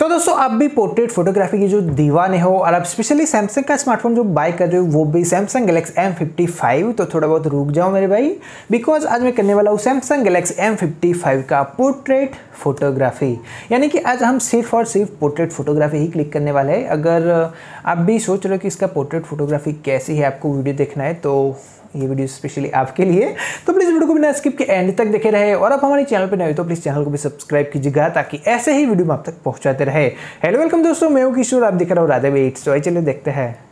तो दोस्तों आप भी पोर्ट्रेट फोटोग्राफी की जो दीवाने हो और आप स्पेशली सैमसंग का स्मार्टफ़ोन जो बाय कर रहे हो, वो भी Samsung Galaxy M fifty five तो थोड़ा बहुत रुक जाओ मेरे भाई बिकॉज़ आज मैं करने वाला हूँ Samsung Galaxy M fifty five का पोर्ट्रेट फोटोग्राफी यानी कि आज हम सिर्फ़ और सिर्फ़ पोर्ट्रेट फोटोग्राफी ही क्लिक करने वाले हैं। अगर आप भी सोच रहे हो कि इसका पोर्ट्रेट फोटोग्राफी कैसी है, आपको वीडियो देखना है तो ये वीडियो स्पेशली आपके लिए। तो प्लीज़ वीडियो को बिना स्किप के एंड तक देखे रहे और आप हमारे चैनल पर नए तो प्लीज़ चैनल को भी सब्सक्राइब कीजिएगा ताकि ऐसे ही वीडियो में आप तक पहुंचाते रहे। हेलो वेलकम दोस्तों, मैं हूँ किशोर, आप देख रहा हूँ राधा भाई तो चलिए देखते हैं।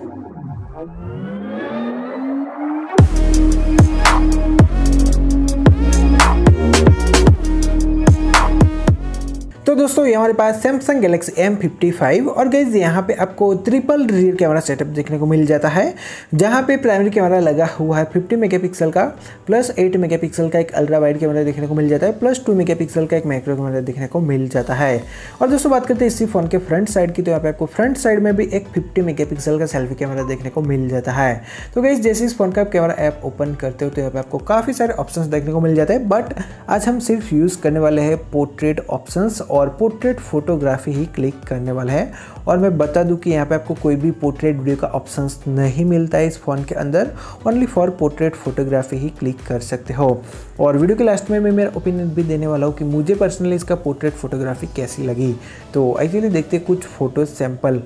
तो दोस्तों, ये हमारे पास Samsung Galaxy M fifty five और गैस यहाँ पे आपको ट्रिपल रियर कैमरा सेटअप देखने को मिल जाता है, जहाँ पे प्राइमरी कैमरा लगा हुआ है 50 मेगापिक्सल का प्लस 8 मेगापिक्सल का एक अल्ट्रा वाइड कैमरा देखने को मिल जाता है प्लस 2 मेगापिक्सल का एक माइक्रो कैमरा देखने को मिल जाता है। और दोस्तों, बात करते हैं इसी फ़ोन के फ्रंट साइड की तो यहाँ पे आपको फ्रंट साइड में भी एक फिफ्टी मेगा का सेल्फी कैमरा देखने को मिल जाता है। तो गैस जैसे इस फ़ोन का कैमरा ऐप ओपन करते हो तो यहाँ पे आपको काफ़ी सारे ऑप्शन देखने को मिल जाते हैं बट आज हम सिर्फ़ यूज़ करने वाले हैं पोर्ट्रेट ऑप्शन और पोर्ट्रेट फोटोग्राफी ही क्लिक करने वाला है। और मैं बता दूँ कि यहाँ पे आपको कोई भी पोर्ट्रेट वीडियो का ऑप्शन नहीं मिलता है इस फ़ोन के अंदर। ओनली फॉर पोर्ट्रेट फोटोग्राफी ही क्लिक कर सकते हो। और वीडियो के लास्ट में मैं मेरा ओपिनियन भी देने वाला हूँ कि मुझे पर्सनली इसका पोर्ट्रेट फोटोग्राफी कैसी लगी। तो एक्चुअली देखते कुछ फ़ोटो सैंपल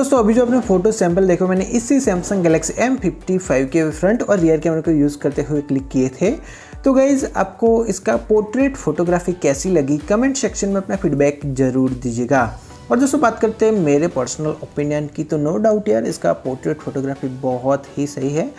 दोस्तों, अभी जो आपने फ़ोटो सैंपल देखो, मैंने इसी Samsung Galaxy M fifty five के फ्रंट और रियर कैमरे को यूज़ करते हुए क्लिक किए थे। तो गाइज़ आपको इसका पोर्ट्रेट फोटोग्राफी कैसी लगी कमेंट सेक्शन में अपना फीडबैक ज़रूर दीजिएगा। और दोस्तों, बात करते हैं मेरे पर्सनल ओपिनियन की। तो नो डाउट यार, इसका पोर्ट्रेट फोटोग्राफी बहुत ही सही है।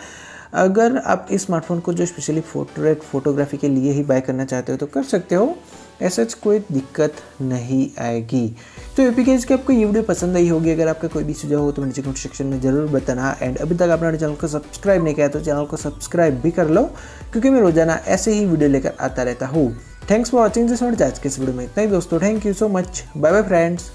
अगर आप इस स्मार्टफ़ोन को जो स्पेशली फोटोरेट फोटोग्राफी के लिए ही बाय करना चाहते हो तो कर सकते हो। ऐसा कोई दिक्कत नहीं आएगी। तो यूपी के की आपको ये वीडियो पसंद आई होगी, अगर आपका कोई भी सुझाव हो तो मुझे कमेंट सेक्शन में ज़रूर बताना। एंड अभी तक आपने चैनल को सब्सक्राइब नहीं किया तो चैनल को सब्सक्राइब भी कर लो, क्योंकि मैं रोज़ाना ऐसे ही वीडियो लेकर आता रहता हूँ। थैंक्स फॉर वॉचिंग दिस आज के इस वीडियो में इतना ही दोस्तों। Thank you so much bye bye friends